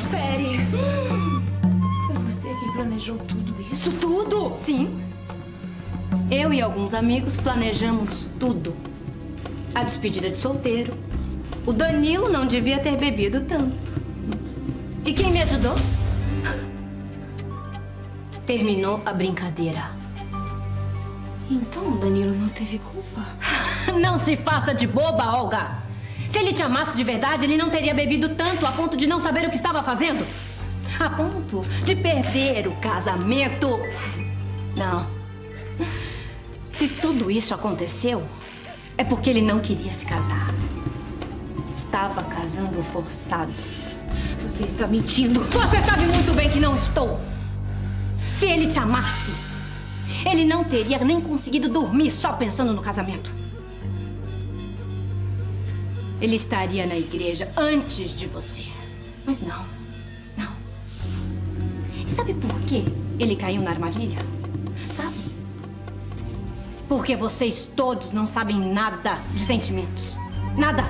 Espere. Foi você que planejou tudo isso? Tudo? Sim. Eu e alguns amigos planejamos tudo. A despedida de solteiro. O Danilo não devia ter bebido tanto. E quem me ajudou? Terminou a brincadeira. Então o Danilo não teve culpa? Não se faça de boba, Olga! Se ele te amasse de verdade, ele não teria bebido tanto a ponto de não saber o que estava fazendo. A ponto de perder o casamento. Não. Se tudo isso aconteceu, é porque ele não queria se casar. Estava casando forçado. Você está mentindo. Você sabe muito bem que não estou. Se ele te amasse, ele não teria nem conseguido dormir só pensando no casamento. Ele estaria na igreja antes de você. Mas não. Não. E sabe por que ele caiu na armadilha? Sabe? Porque vocês todos não sabem nada de sentimentos. Nada.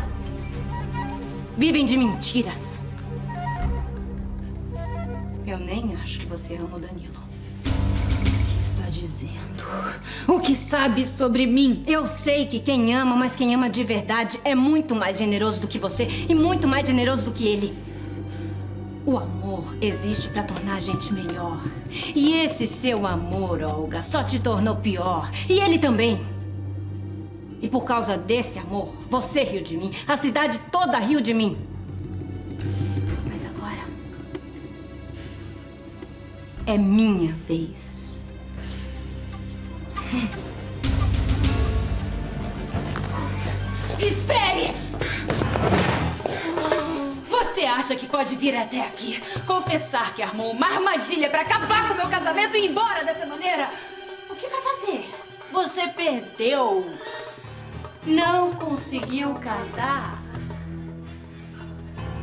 Vivem de mentiras. Eu nem acho que você ama o Danilo. O que está dizendo? O que sabe sobre mim? Eu sei que quem ama, mas quem ama de verdade, é muito mais generoso do que você e muito mais generoso do que ele. O amor existe para tornar a gente melhor. E esse seu amor, Olga, só te tornou pior. E ele também. E por causa desse amor, você riu de mim. A cidade toda riu de mim. Mas agora. É minha vez. Espere! Você acha que pode vir até aqui, confessar que armou uma armadilha para acabar com o meu casamento e ir embora dessa maneira? O que vai fazer? Você perdeu. Não conseguiu casar.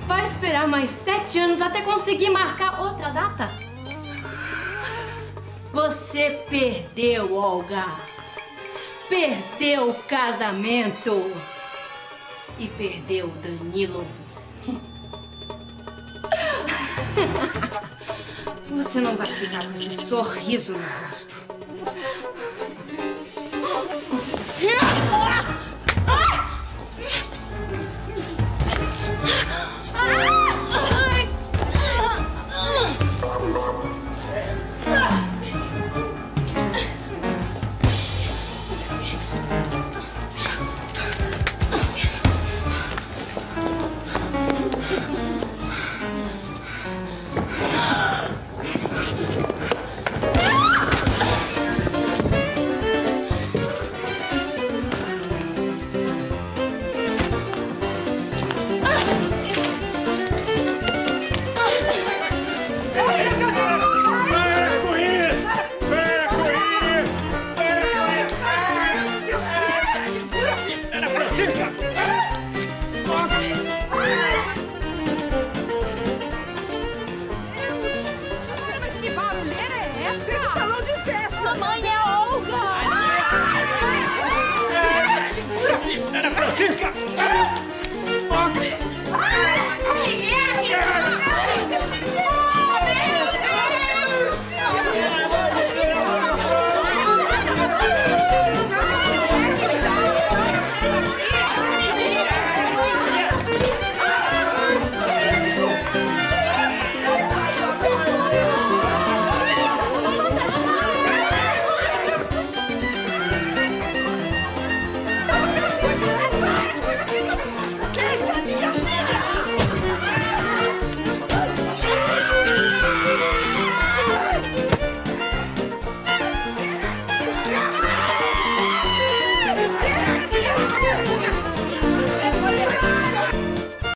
Vai esperar mais sete anos até conseguir marcar outra data? Você perdeu, Olga. Perdeu o casamento. E perdeu o Danilo. Você não vai ficar com esse sorriso no rosto.